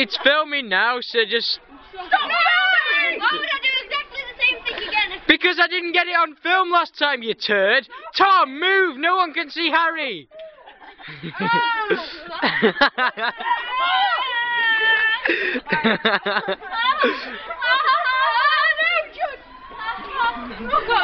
It's filming now, so just... Stop, no, Why would I do exactly the same thing again? Because I didn't get it on film last time, you turd! Tom, move! No one can see Harry! oh,